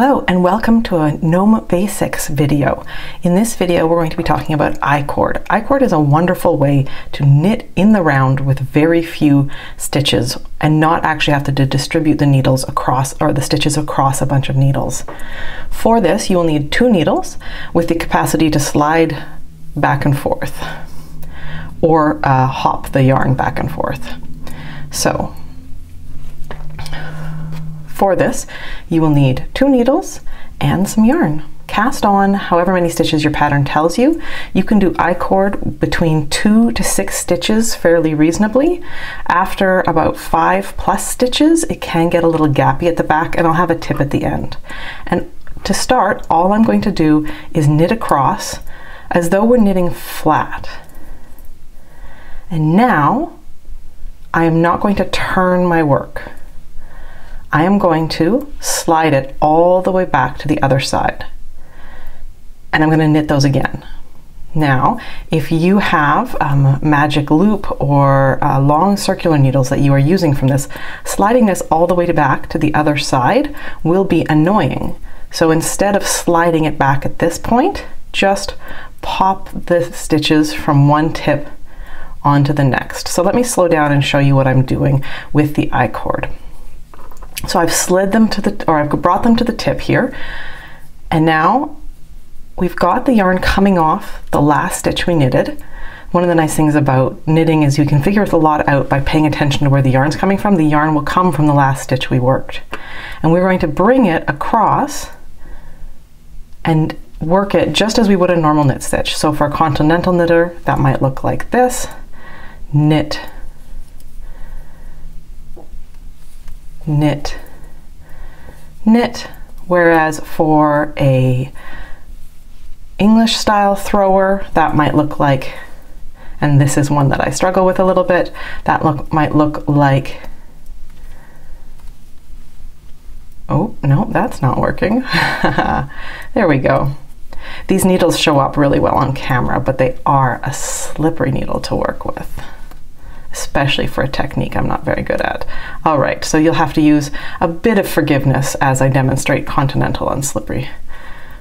Hello and welcome to a Gnome Basics video. In this video we're going to be talking about I-cord. I-cord is a wonderful way to knit in the round with very few stitches and not actually have to distribute the needles across or the stitches across a bunch of needles. For this you will need two needles with the capacity to slide back and forth or uh, hop the yarn back and forth. So for this, you will need two needles and some yarn. Cast on however many stitches your pattern tells you. You can do I-cord between two to six stitches fairly reasonably. After about five plus stitches, it can get a little gappy at the back and I'll have a tip at the end. And to start, all I'm going to do is knit across as though we're knitting flat. And now I am not going to turn my work. I am going to slide it all the way back to the other side. And I'm going to knit those again. Now, if you have um, magic loop or uh, long circular needles that you are using from this, sliding this all the way back to the other side will be annoying. So instead of sliding it back at this point, just pop the stitches from one tip onto the next. So let me slow down and show you what I'm doing with the I-cord. So I've slid them to the, or I've brought them to the tip here. And now we've got the yarn coming off the last stitch we knitted. One of the nice things about knitting is you can figure a lot out by paying attention to where the yarn's coming from. The yarn will come from the last stitch we worked. And we're going to bring it across and work it just as we would a normal knit stitch. So for a continental knitter, that might look like this. Knit knit, knit, whereas for a English style thrower, that might look like, and this is one that I struggle with a little bit, that look might look like, oh, no, that's not working. there we go. These needles show up really well on camera, but they are a slippery needle to work with especially for a technique I'm not very good at. All right, so you'll have to use a bit of forgiveness as I demonstrate continental on slippery,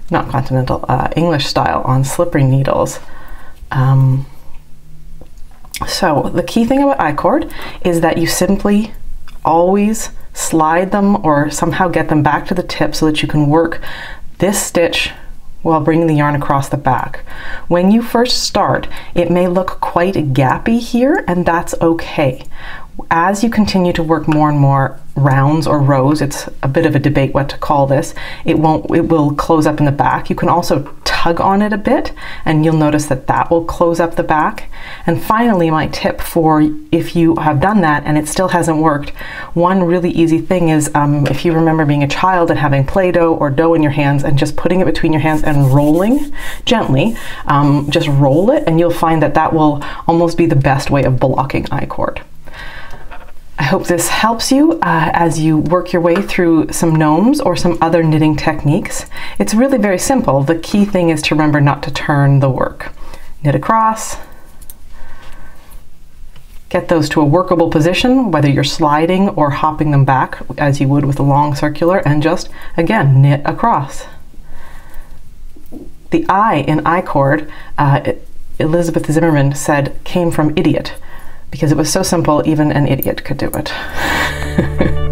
not continental, uh, English style on slippery needles. Um, so the key thing about I-cord is that you simply always slide them or somehow get them back to the tip so that you can work this stitch while bringing the yarn across the back. When you first start, it may look quite gappy here, and that's okay. As you continue to work more and more rounds or rows, it's a bit of a debate what to call this, it won't, it will close up in the back. You can also tug on it a bit and you'll notice that that will close up the back. And finally, my tip for if you have done that and it still hasn't worked, one really easy thing is um, if you remember being a child and having Play-Doh or dough in your hands and just putting it between your hands and rolling gently, um, just roll it and you'll find that that will almost be the best way of blocking I-cord. I hope this helps you uh, as you work your way through some gnomes or some other knitting techniques. It's really very simple. The key thing is to remember not to turn the work. Knit across, get those to a workable position, whether you're sliding or hopping them back as you would with a long circular, and just, again, knit across. The I in I-cord, uh, Elizabeth Zimmermann said, came from idiot because it was so simple, even an idiot could do it.